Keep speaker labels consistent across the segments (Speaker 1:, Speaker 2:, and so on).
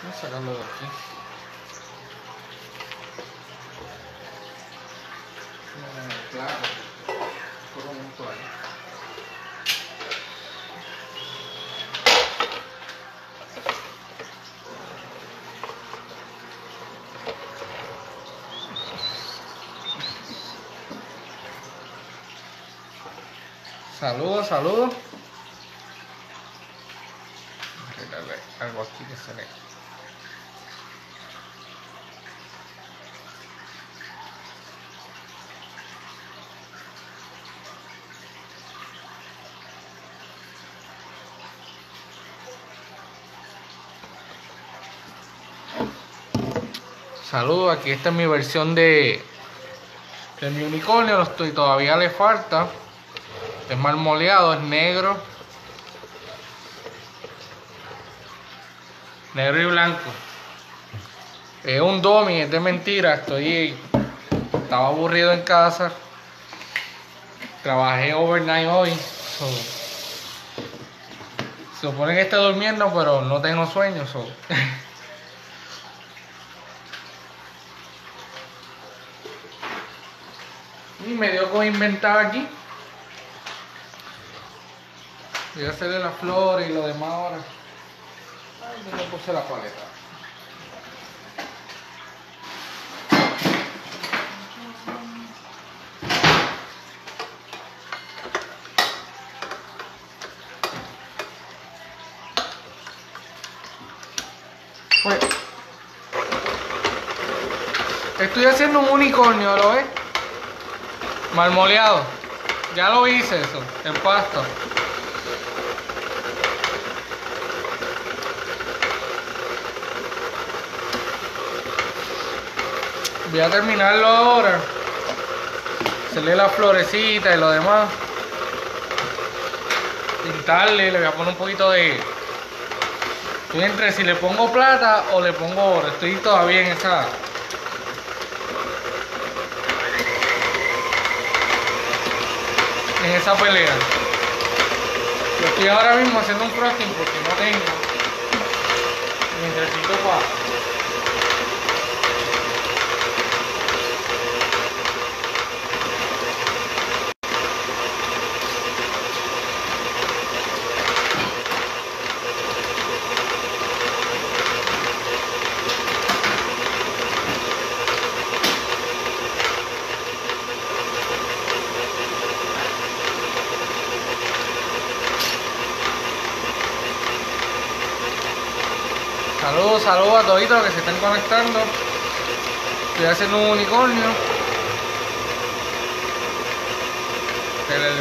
Speaker 1: Vamos a sacarlo de aquí. No, claro. Por un momento ahí. Saludos, saludos. Arreglarle algo aquí que se ve. Saludos, aquí esta es mi versión de, de mi unicornio, estoy, todavía le falta. Es marmoleado, es negro. Negro y blanco. Es un domi, es de mentira. Estoy. Estaba aburrido en casa. Trabajé overnight hoy. Se supone que estoy durmiendo, pero no tengo sueño. con inventar aquí. Voy a hacerle las flores y lo demás ahora. Ay, puse la paleta. Pues, estoy haciendo un unicornio, ¿lo ves? Marmoleado. Ya lo hice eso, en pasto. Voy a terminarlo ahora. Hacerle la florecita y lo demás. Pintarle, le voy a poner un poquito de. Estoy entre si le pongo plata o le pongo oro. Estoy todavía en esa. En esa pelea. Yo estoy ahora mismo haciendo un frosting porque no tengo. Necesito para. Saludos, saludos a todos los que se están conectando. Estoy haciendo un unicornio.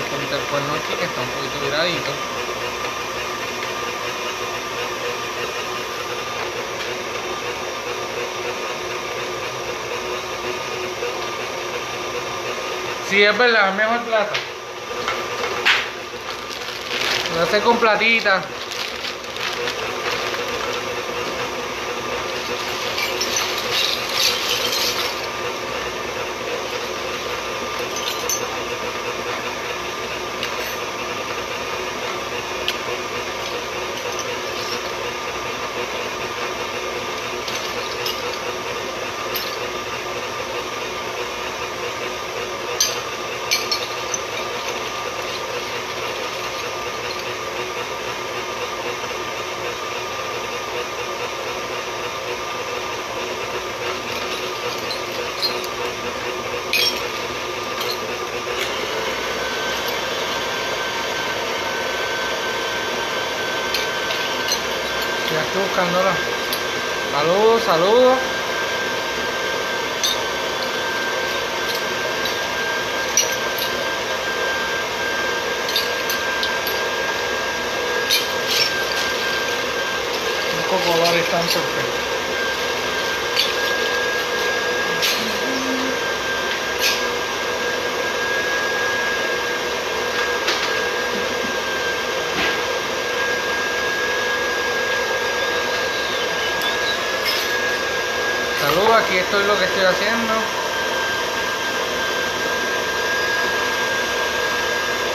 Speaker 1: Ponte el cuerno aquí que está un poquito viradito. Sí, es verdad, es mejor plata. Lo hace con platita. Ya estoy buscándola. Saludos, saludos. Los colores están perfectos. Saludos, aquí esto es lo que estoy haciendo.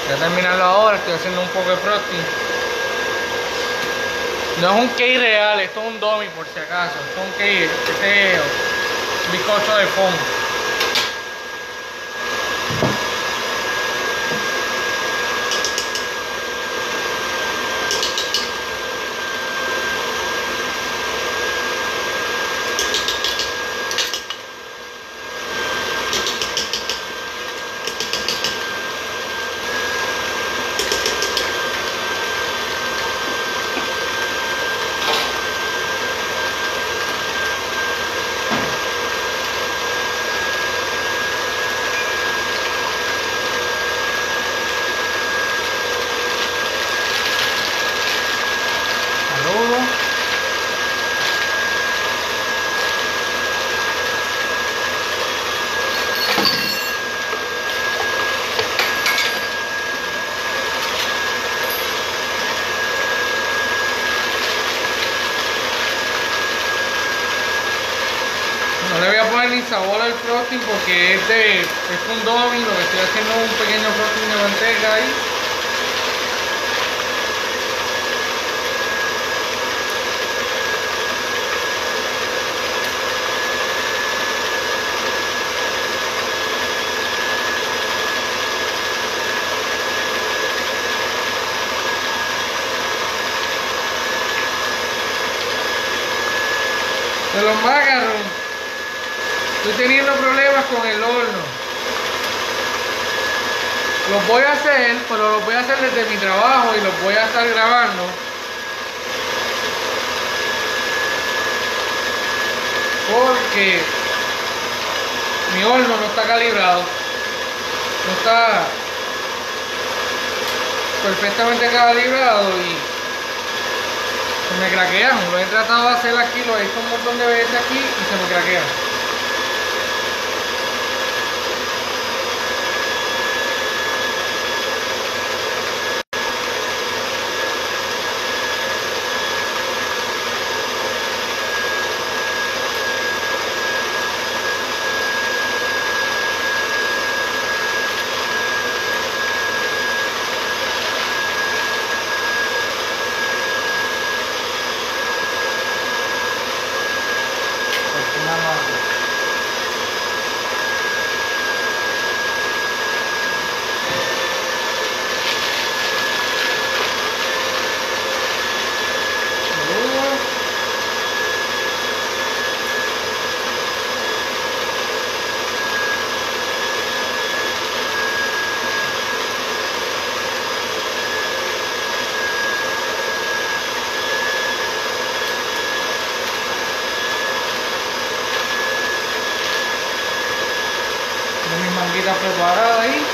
Speaker 1: Voy a terminarlo ahora, estoy haciendo un poco de frosting. No es un key real, esto es un dummy por si acaso. Esto es un key, este es bizcocho de fondo. Saludos. No le voy a poner ni sabor al frosting porque es de es un domi, lo que estoy haciendo es un pequeño frosting de manteca ahí. Macarons. Estoy teniendo problemas con el horno. Los voy a hacer, pero los voy a hacer desde mi trabajo y los voy a estar grabando. Porque mi horno no está calibrado. No está perfectamente calibrado y se me craquean. Lo he tratado de hacer aquí, lo he hecho un montón de veces aquí y se me craquean. का अपने बारह आई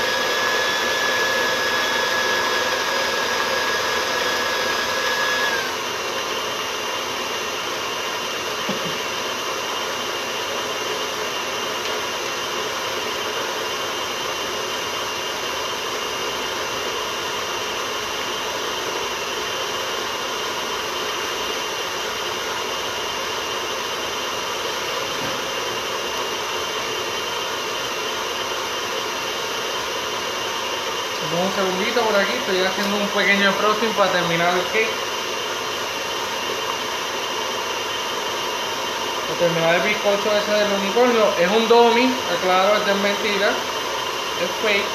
Speaker 1: estoy haciendo un pequeño frosting para terminar el cake. Para terminar el bizcocho ese del unicornio. Es un dummy, aclaro, es de mentira. Es fake.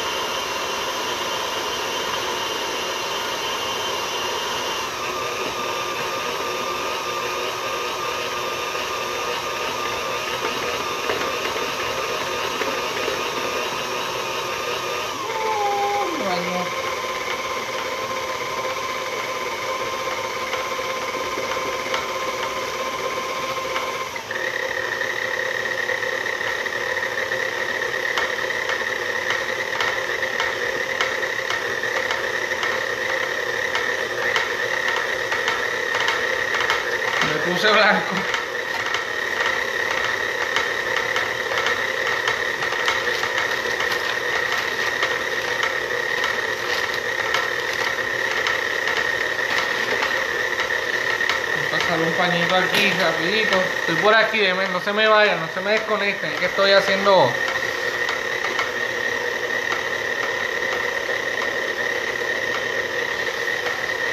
Speaker 1: Me bañó. Me puse blanco. Voy a pasar un aquí rapidito. Estoy por aquí, no se me vayan, no se me desconecten. Es que estoy haciendo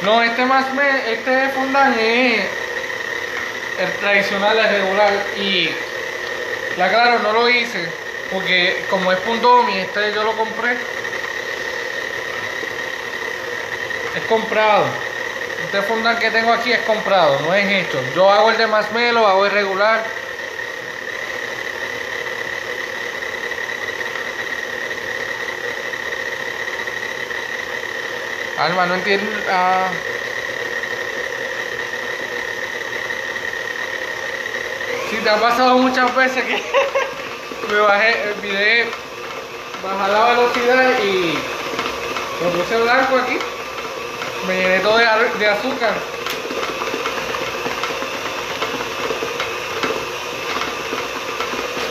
Speaker 1: No, este más me, este fondant es el tradicional, el regular y la claro no lo hice porque como es punto mi este yo lo compré es comprado este fondant que tengo aquí es comprado no es hecho yo hago el de melo hago el regular Alma, no entiendo. Ah. Si te ha pasado muchas veces que me bajé, olvidé bajar la velocidad y lo puse blanco aquí. Me llené todo de, azúcar.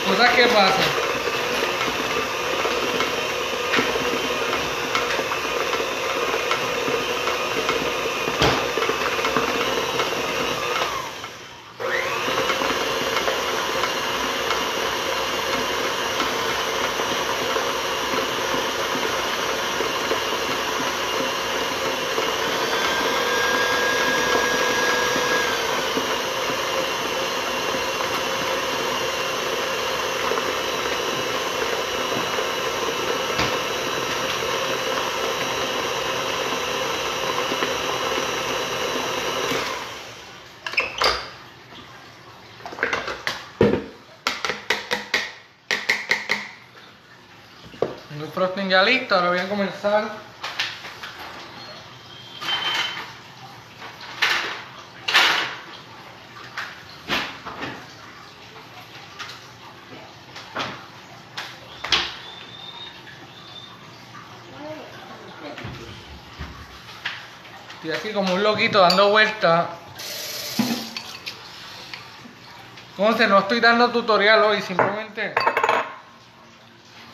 Speaker 1: Cosas que pasan. frosting ya listo, ahora voy a comenzar Estoy aquí como un loquito dando vueltas. Entonces no estoy dando tutorial hoy, simplemente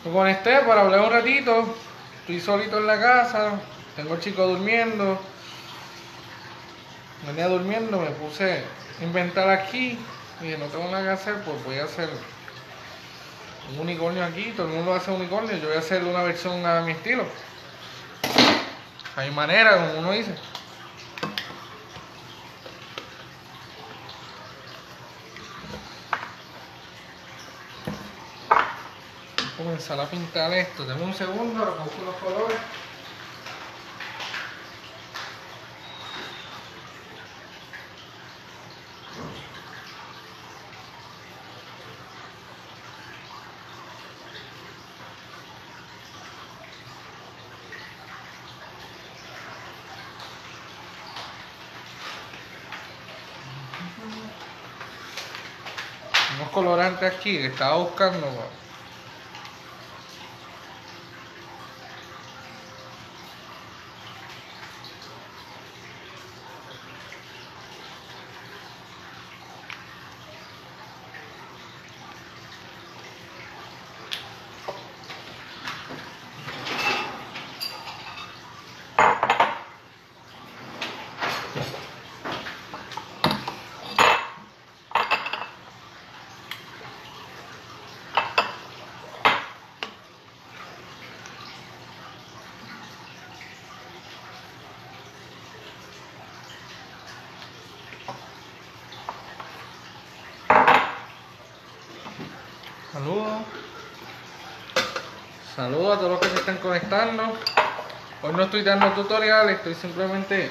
Speaker 1: me conecté para hablar un ratito. Estoy solito en la casa. Tengo el chico durmiendo. Venía durmiendo, me puse a inventar aquí. Dije, no tengo nada que hacer, pues voy a hacer un unicornio aquí. Todo el mundo hace unicornio. Yo voy a hacer una versión a mi estilo. Mi manera, como uno dice. Comenzar a pintar esto. Tengo un segundo, busco los colores. unos colorantes aquí que estaba buscando Saludos. Saludos están conectando. Hoy no estoy dando tutoriales, estoy simplemente,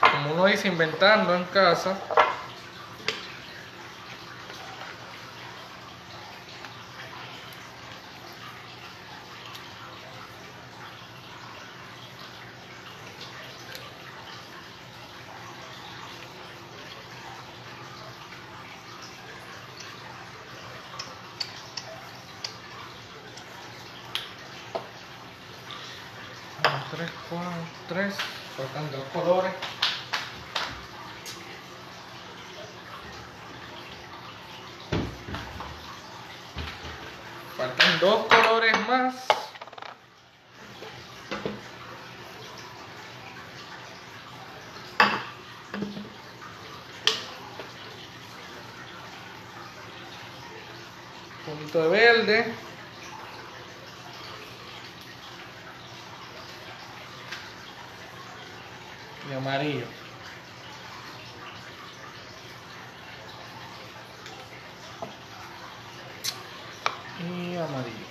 Speaker 1: como uno dice, inventando en casa. Tres, cuatro, tres, faltan dos colores. Faltan dos colores más. Punto de verde. y amarillo. Y amarillo.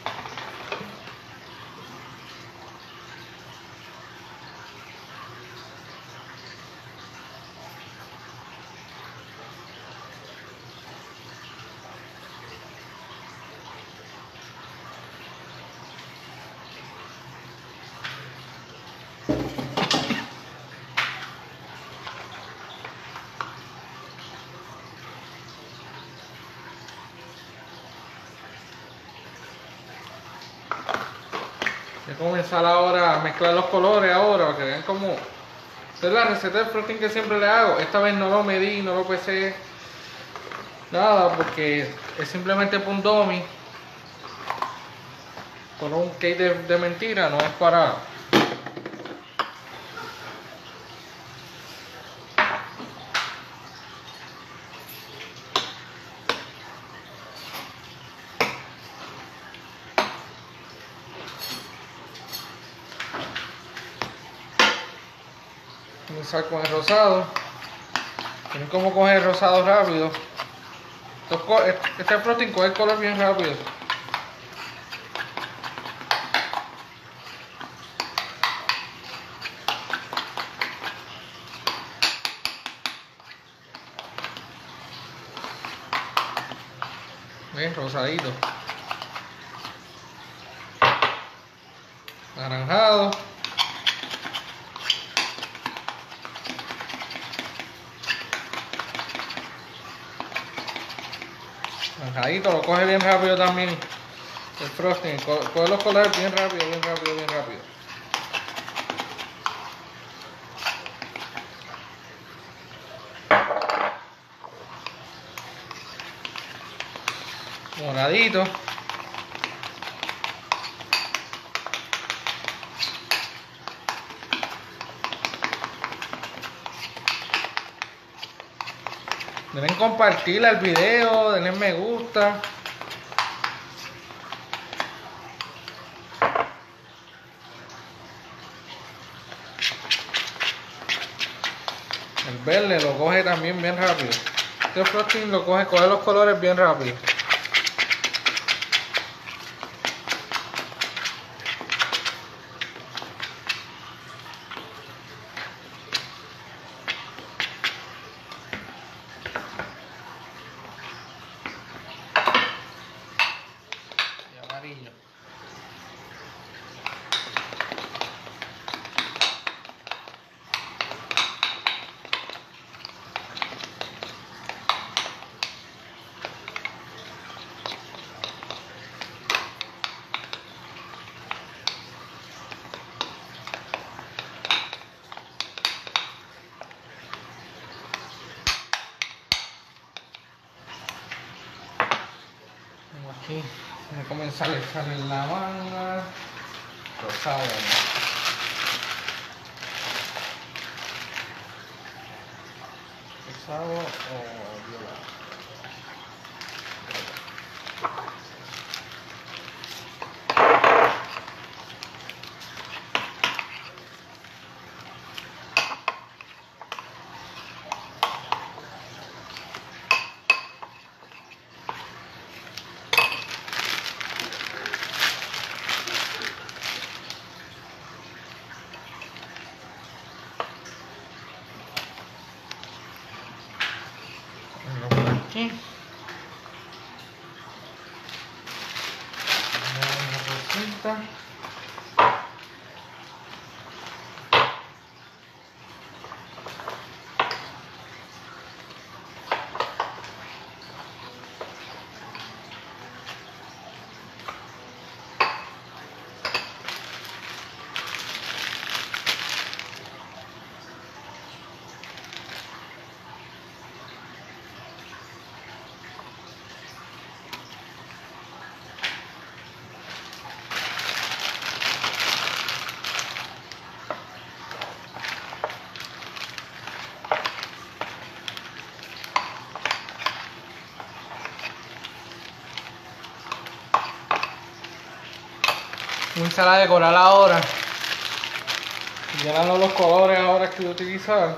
Speaker 1: Ahora mezclar los colores ahora para que vean cómo. Es la receta de frosting que siempre le hago. Esta vez no lo medí, no lo pesé. Nada, porque es simplemente un dummy. Con un cake de mentira, no es para. Comenzar con el rosado. Tienen como coger el rosado rápido. Este frosting coge el color bien rápido. ¿Ves? Rosadito. Naranjado. Naranjadito, lo coge bien rápido también. El frosting, co- coge los colores bien rápido, bien rápido, bien rápido. Moradito. Deben compartir el video, denle me gusta. El lo coge también bien rápido. Este frosting lo coge, coge los colores bien rápido. Y amarillo. Tengo aquí, voy a comenzar a echarle la manga. Rosada. Rosado o violado. Ponlo por aquí. Una rosita. Comenzar a decorar ahora. llenando los colores ahora que utilizar.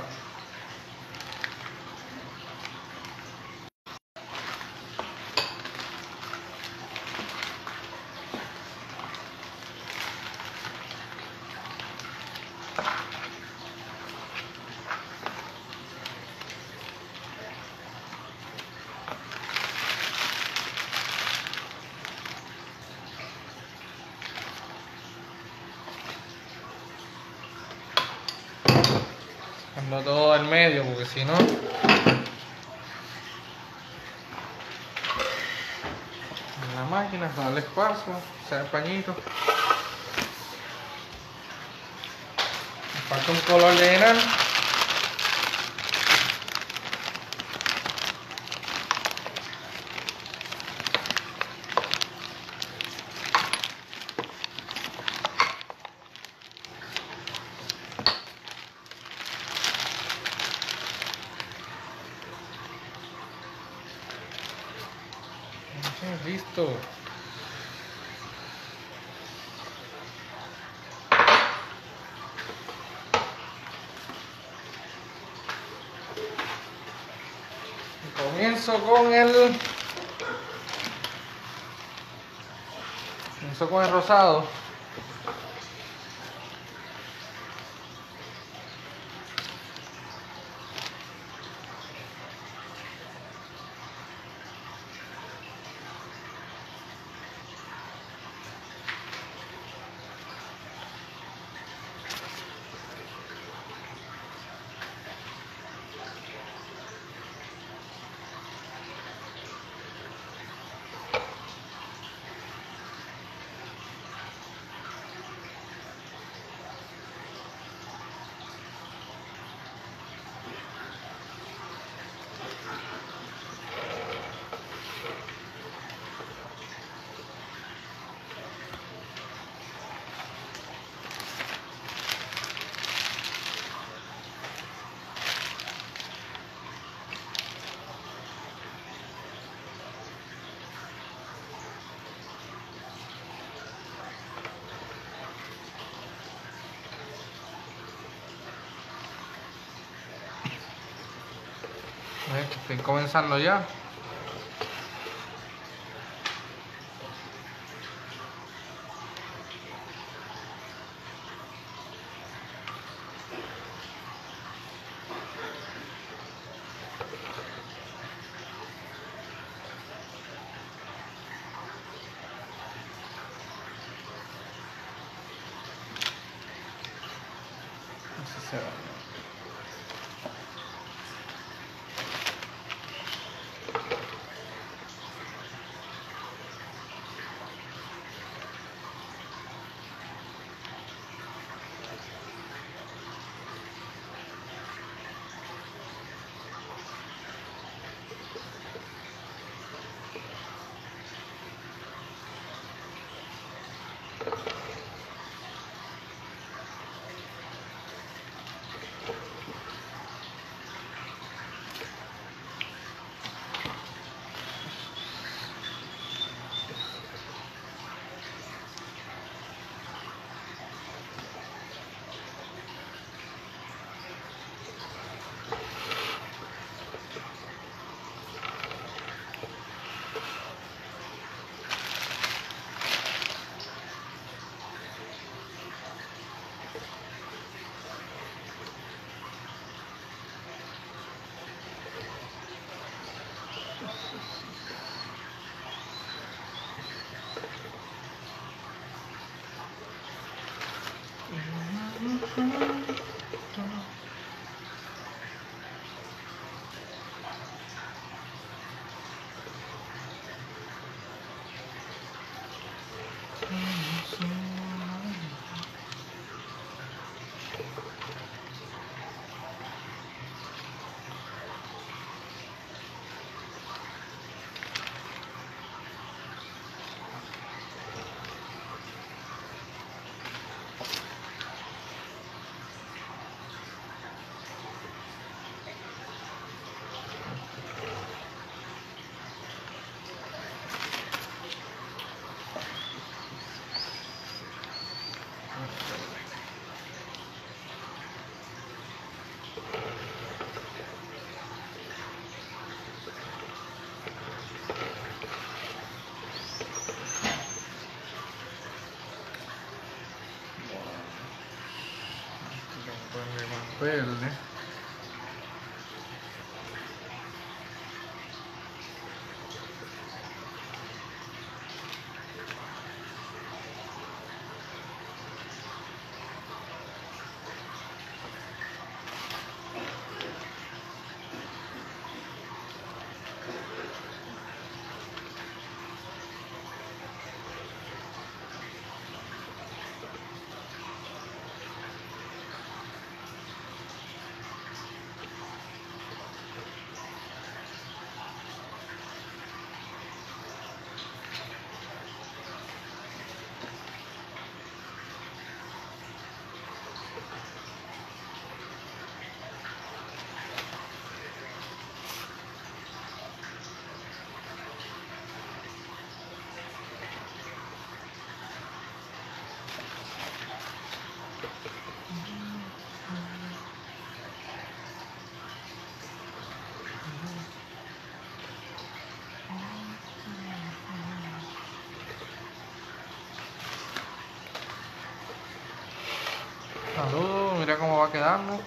Speaker 1: No todo al medio, porque si no. En la máquina, darle espacio, hacer el pañito. Falta un color de llenar. Listo. Y Comienzo con el comienzo con el rosado. Estoy comenzando ya. Verde. Saludos, mira cómo va quedando.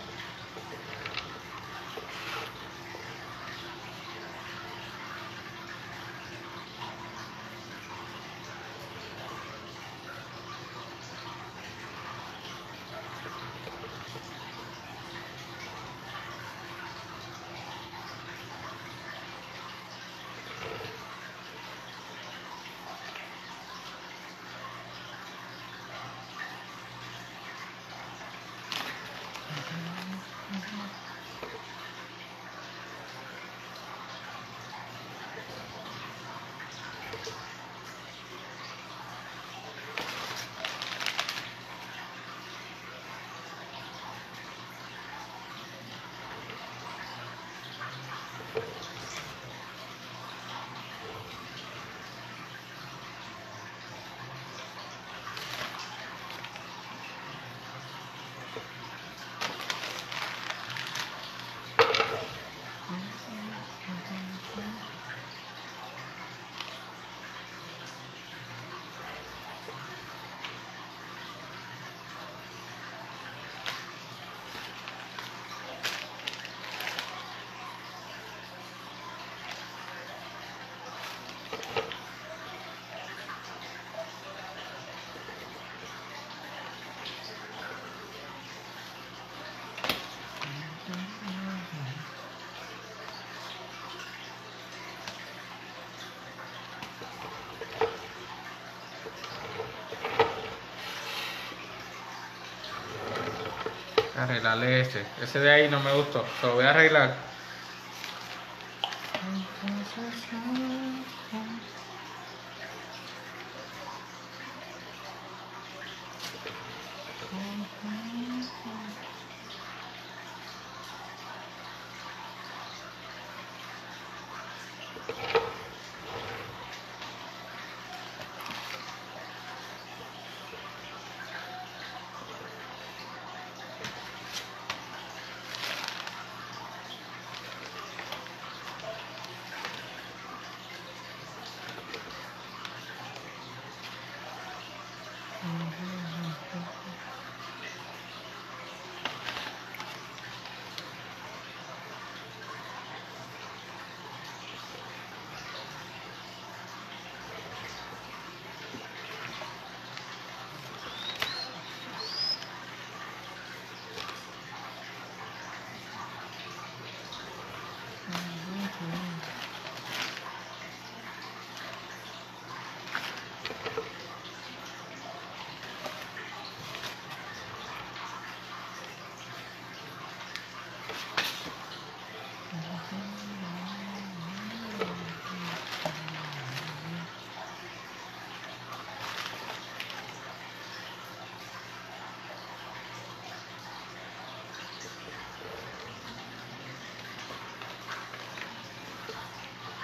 Speaker 1: Arreglarle ese. Ese de ahí no me gustó. Lo voy a arreglar.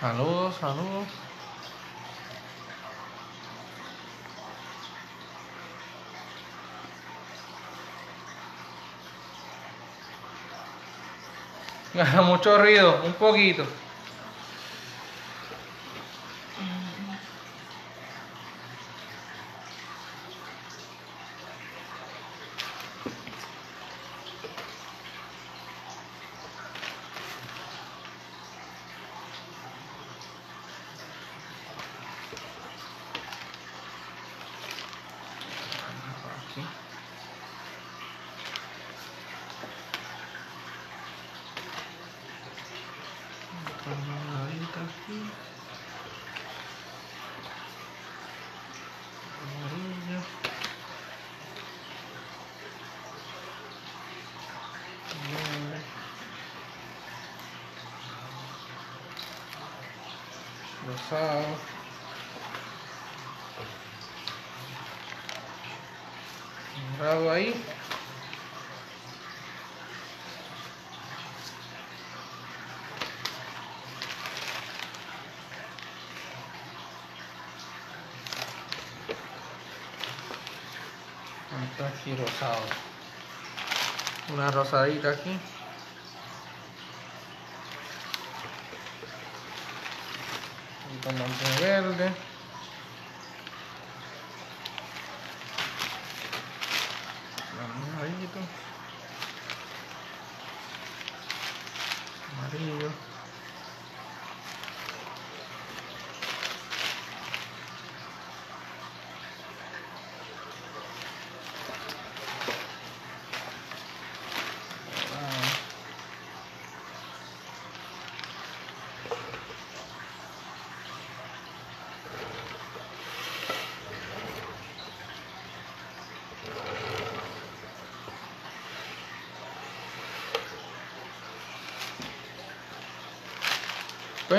Speaker 1: Saludos, saludos. Mucho ruido, un poquito. Laranja. Agora. O sal. Bravo aí. Rosado. Una rosadita aquí. Un tomate verde.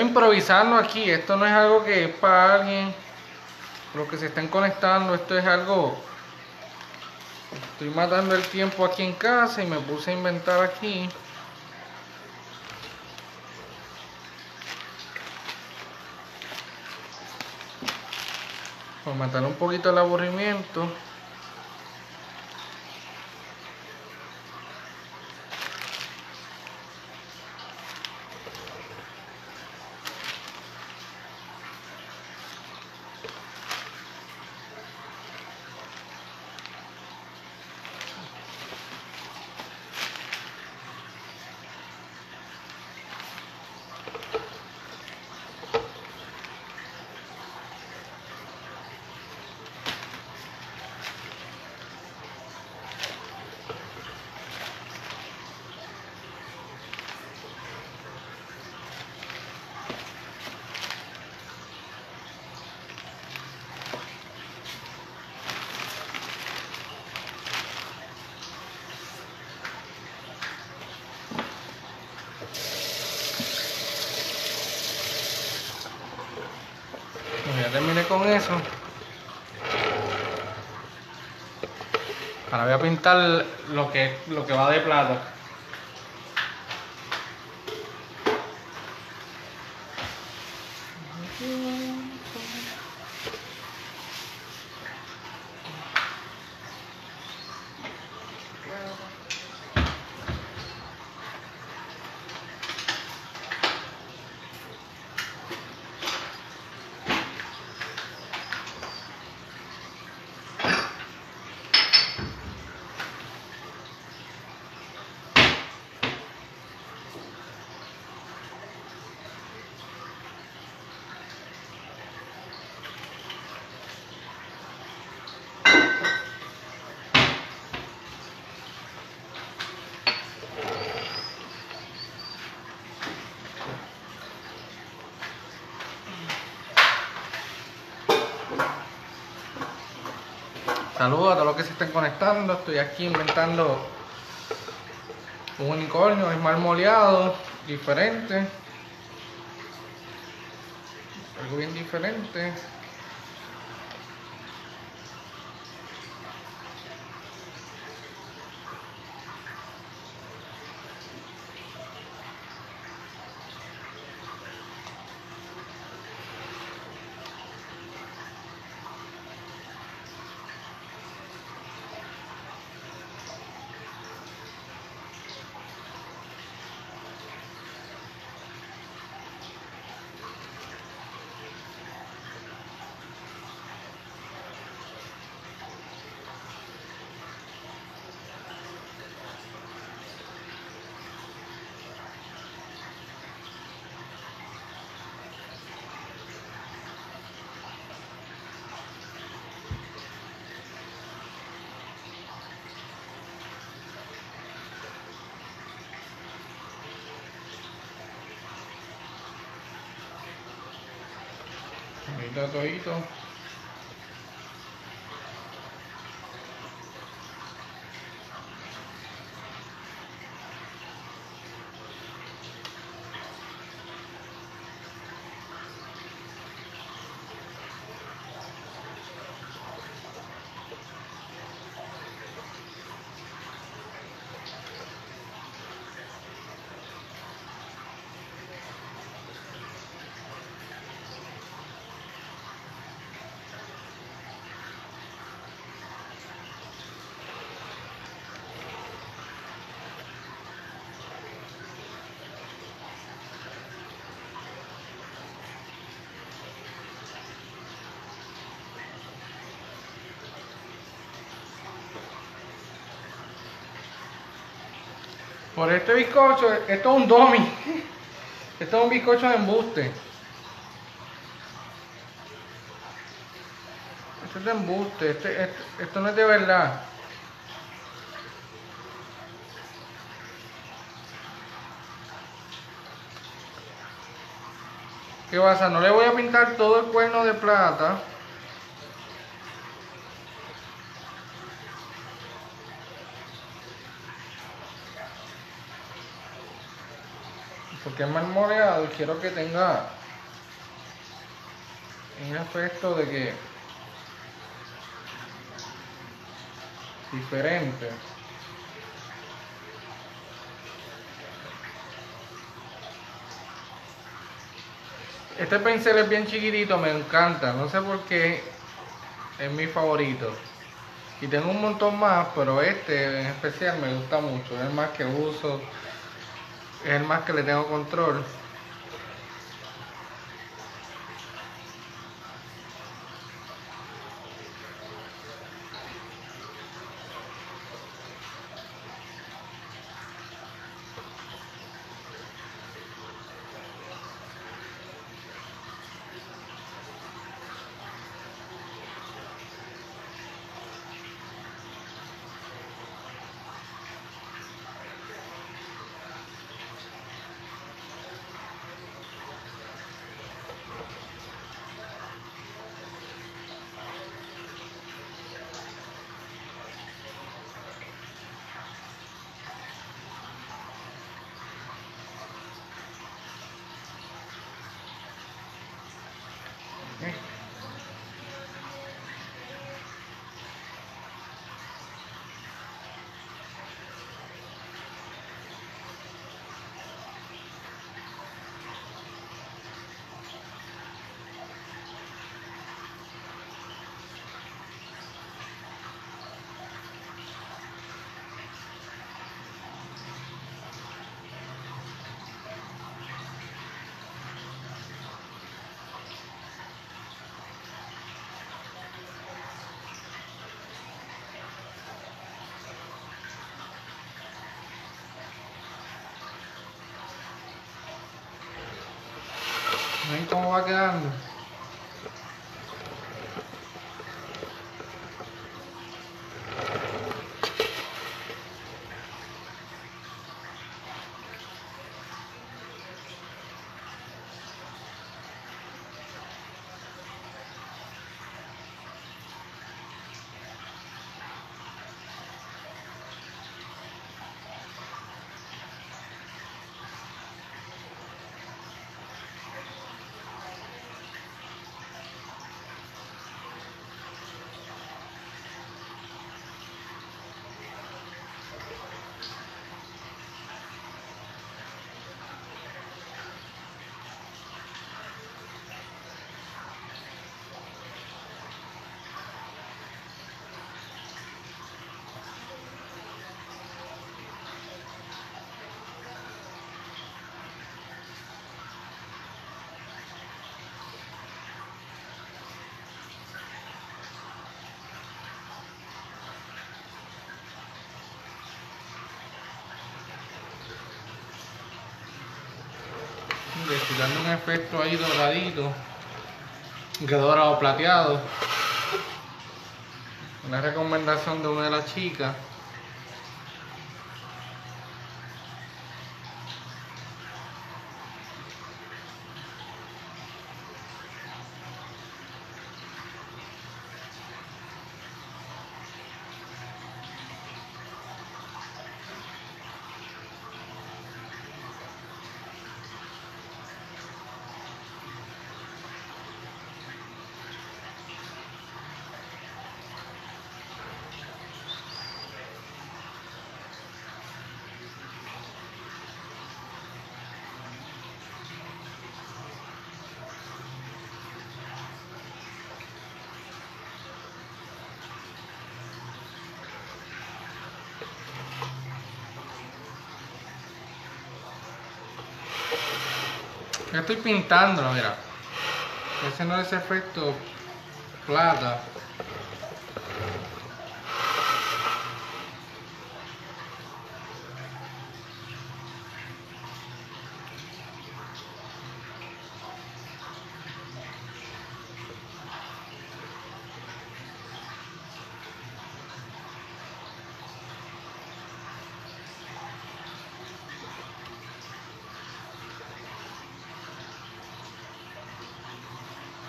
Speaker 1: Estoy improvisando aquí, esto no es algo que es para alguien, los que se estén conectando, esto es algo, estoy matando el tiempo aquí en casa y me puse a inventar aquí. Por matar un poquito el aburrimiento. Bueno, ya terminé con eso. Ahora voy a pintar lo que, lo que va de plato. Saludos a todos los que se estén conectando. Estoy aquí inventando un unicornio, es marmoleado, diferente. Algo bien diferente. Ahorita todito. Este bizcocho, esto es un domi. Esto es un bizcocho de embuste. Esto es de embuste, este, este, esto no es de verdad. ¿Qué pasa? No le voy a pintar todo el cuerno de plata. Porque es marmoleado y quiero que tenga un efecto de que diferente. Este pincel es bien chiquitito, me encanta, no sé por qué es mi favorito. Y tengo un montón más, pero este en especial me gusta mucho, es el más que uso, es el más que le tengo control. Ven cómo va quedando. Le dando un efecto ahí doradito. Dorado plateado. Una recomendación de una de las chicas. Ya estoy pintándolo, mira. Ese no es efecto plata.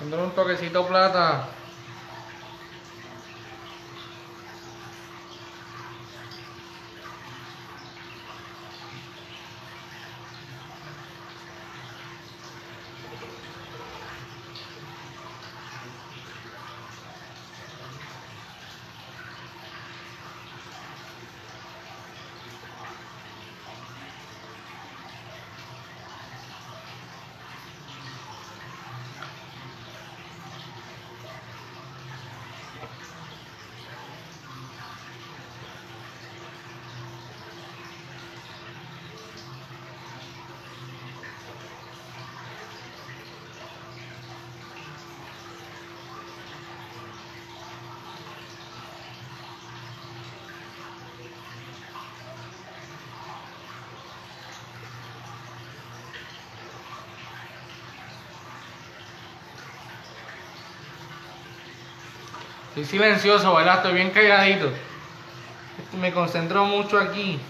Speaker 1: Dándole un toquecito plata. Silencioso, ¿verdad? Estoy bien calladito. Me concentro mucho aquí.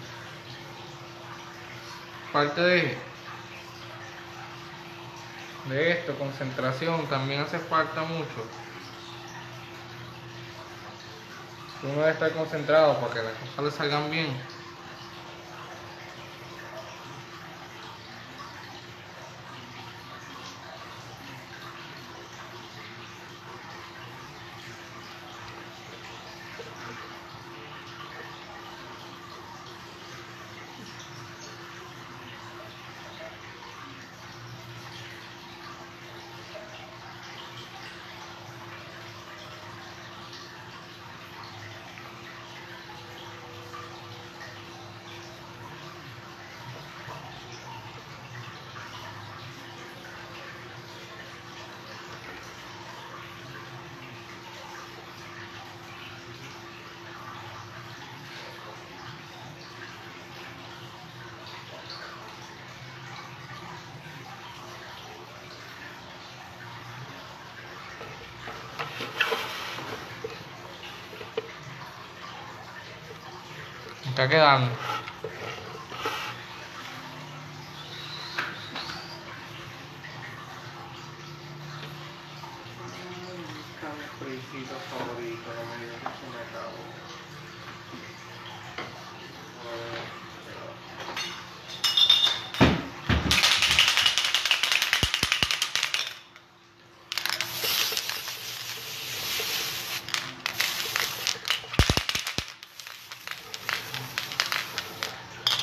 Speaker 1: Parte de, de esto, concentración, también hace falta mucho. Uno debe estar concentrado para que las cosas le salgan bien. Está quedando. favorito, no me digas que se me acabó.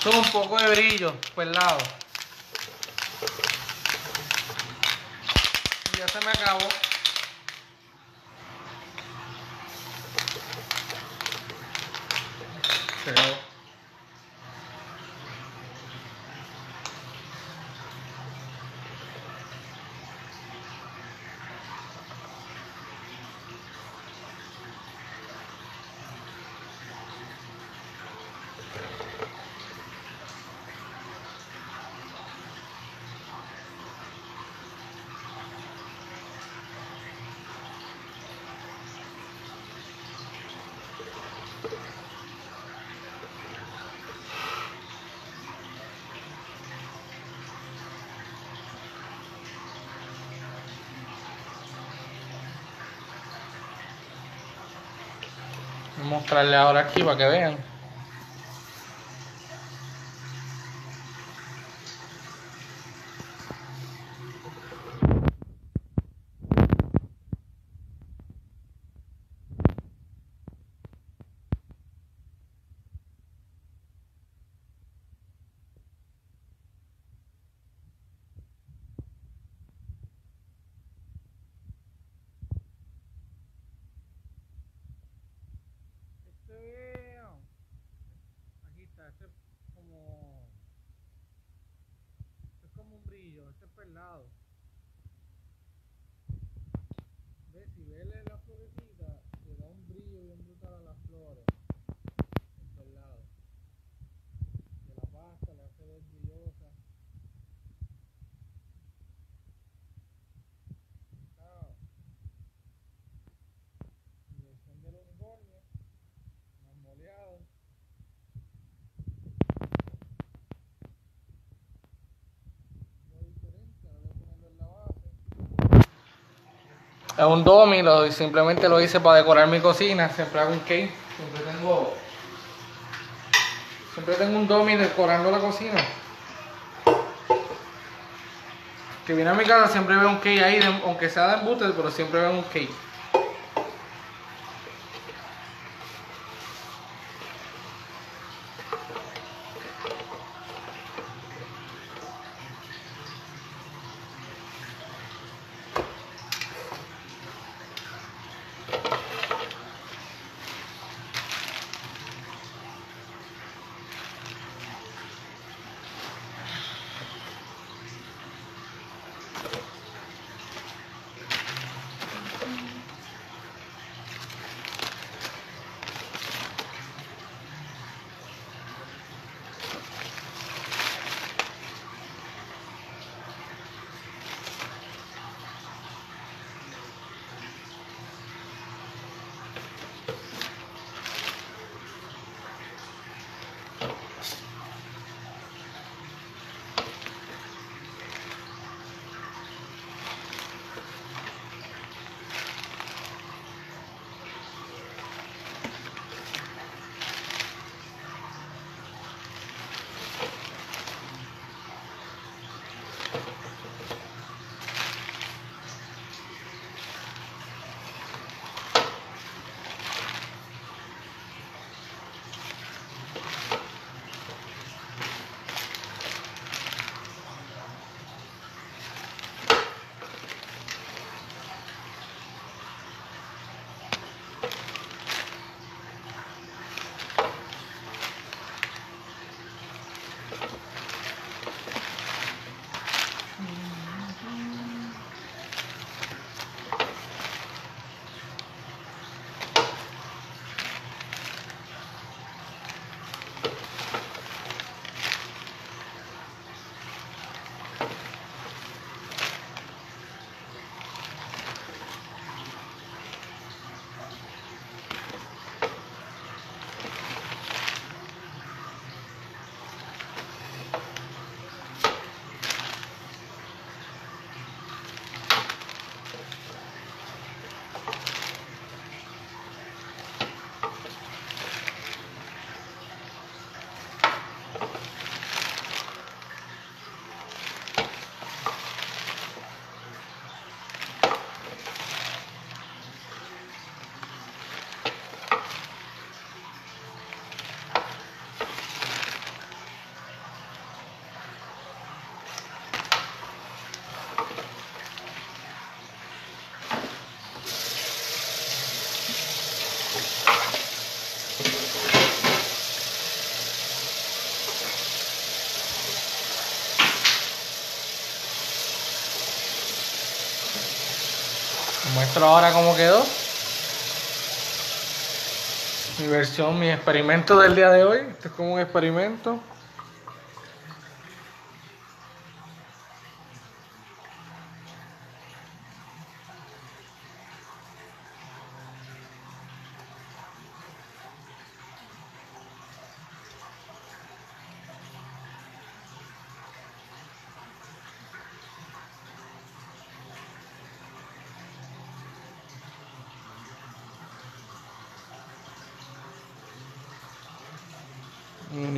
Speaker 1: Con un poco de brillo por el lado. Ya se me acabó. Se acabó. Voy a mostrarle ahora aquí para que vean. Este veo. Aquí está, este es como. Este es como un brillo, este es perlado. ¿Ves? Si ves la florecita, le da un brillo bien brutal a las flores. El perlado. Que la pasta la hace ver brillosa. Chao. Y versión del unicornio más moleado. Algo diferente, ahora voy a ponerlo en la base. Es un domi, lo, simplemente lo hice para decorar mi cocina. Siempre hago un cake. Siempre tengo. Siempre tengo un domi decorando la cocina. Que viene a mi casa siempre veo un cake ahí, aunque sea de embute, pero siempre veo un cake. Ahora cómo quedó. Mi versión, mi experimento del día de hoy. Esto es como un experimento.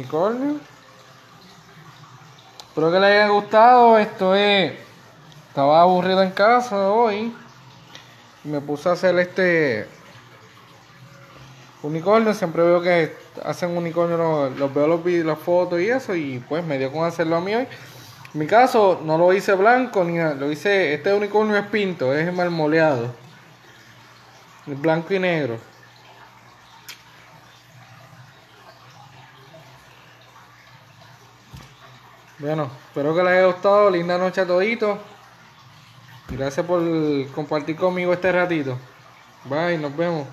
Speaker 1: Unicornio. Espero que les haya gustado. Esto es. Estaba aburrido en casa hoy. Me puse a hacer este unicornio. Siempre veo que hacen unicornio, los, veo los las fotos y eso. Y pues me dio con hacerlo a mí hoy. En mi caso, no lo hice blanco ni. Lo hice. Este unicornio es pinto, es marmoleado. Blanco y negro. Bueno, espero que les haya gustado. Linda noche a toditos. Gracias por compartir conmigo este ratito. Bye, nos vemos.